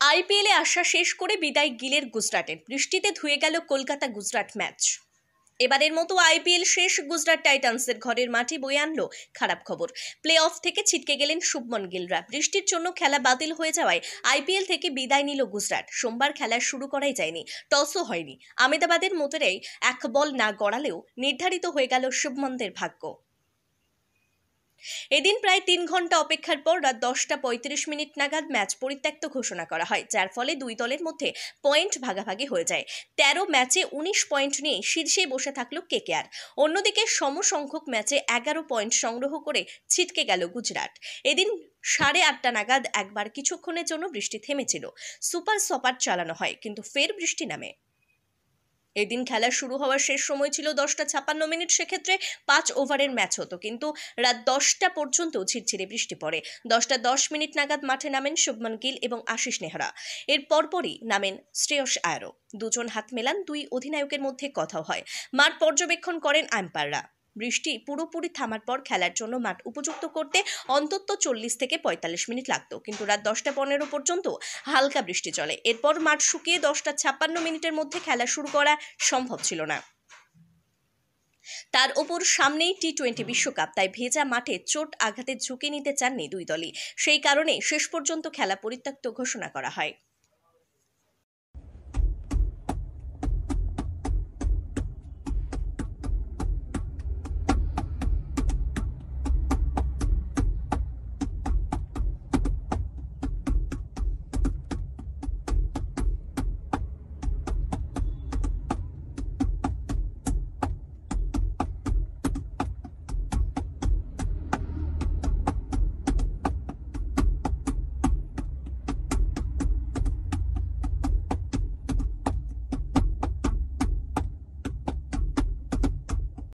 আইপিএলে আসা শেষ করে বিদায় গিলের গুজরাটের। বৃষ্টিতে ধুয়ে গেল কলকাতা গুজরাট ম্যাচ। এবারের মতো আইপিএল শেষ গুজরাট টাইটান্সের ঘরের মাঠে বয়ে আনলো খারাপ খবর। প্লে অফ থেকে ছিটকে গেলেন শুভমন গিলরা। বৃষ্টির জন্য খেলা বাতিল হয়ে যাওয়ায় আইপিএল থেকে বিদায় নিল গুজরাট। সোমবার খেলা শুরু করাই যায়নি, টসও হয়নি। আমেদাবাদের মোটেরাই এক বল না গড়ালেও নির্ধারিত হয়ে গেল শুভমনদের ভাগ্য। এদিন প্রায় তিন ঘণ্টা অপেক্ষার পর রাত দশটা পঁয়ত্রিশ মিনিট নাগাদ ম্যাচ পরিত্যক্ত ঘোষণা করা হয়, যার ফলে দুই দলের মধ্যে পয়েন্ট ভাগাভাগি হয়ে যায়। তেরো ম্যাচে উনিশ পয়েন্ট নিয়ে শীর্ষে বসে থাকল কেকেআর। অন্যদিকে সমসংখ্যক ম্যাচে এগারো পয়েন্ট সংগ্রহ করে ছিটকে গেল গুজরাট। এদিন সাড়ে আটটা নাগাদ একবার কিছুক্ষণের জন্য বৃষ্টি থেমেছিল। সুপার সপার চালানো হয়, কিন্তু ফের বৃষ্টি নামে। এদিন খেলা শুরু হওয়ার শেষ সময় ছিল দশটা ছাপান্ন মিনিট, সেক্ষেত্রে পাঁচ ওভারের ম্যাচ হতো। কিন্তু রাত দশটা পর্যন্ত ঝিরঝিরে বৃষ্টি পড়ে। দশটা দশ মিনিট নাগাদ মাঠে নামেন শুভমান গিল এবং আশিস নেহরা। এর পরপরই নামেন শ্রেয়স আয়ারও। দুজন হাত মেলান দুই অধিনায়কের মধ্যে কথা হয়। মাঠ পর্যবেক্ষণ করেন আম্পায়াররা। বৃষ্টি পুরোপুরি থামার পর খেলার জন্য মাঠ উপযুক্ত করতে অন্তত চল্লিশ থেকে পঁয়তাল্লিশ মিনিট লাগতো। কিন্তু রাত দশটা পনেরো পর্যন্ত হালকা বৃষ্টি চলে। এরপর মাঠ শুকিয়ে দশটা ছাপ্পান্ন মিনিটের মধ্যে খেলা শুরু করা সম্ভব ছিল না। তার ওপর সামনেই টি টোয়েন্টি বিশ্বকাপ, তাই ভেজা মাঠে চোট আঘাতের ঝুঁকি নিতে চাননি দুই দলই। সেই কারণে শেষ পর্যন্ত খেলা পরিত্যক্ত ঘোষণা করা হয়।